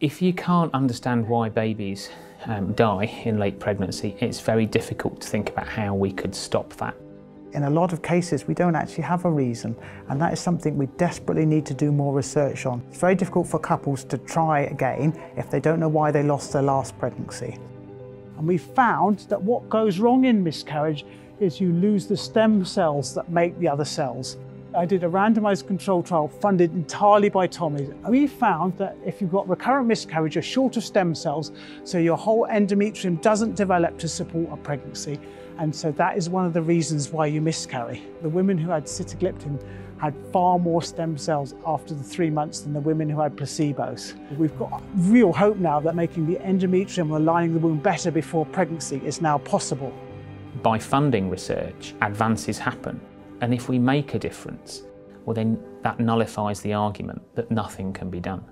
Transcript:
If you can't understand why babies um, die in late pregnancy, it's very difficult to think about how we could stop that. In a lot of cases, we don't actually have a reason, and that is something we desperately need to do more research on. It's very difficult for couples to try again if they don't know why they lost their last pregnancy. And we found that what goes wrong in miscarriage is you lose the stem cells that make the other cells. I did a randomized control trial funded entirely by Tommy's. We found that if you've got recurrent miscarriage, you're short of stem cells, so your whole endometrium doesn't develop to support a pregnancy. And so that is one of the reasons why you miscarry. The women who had sitagliptin had far more stem cells after the three months than the women who had placebos. We've got real hope now that making the endometrium the lining the womb better before pregnancy is now possible. By funding research, advances happen. And if we make a difference, well then that nullifies the argument that nothing can be done.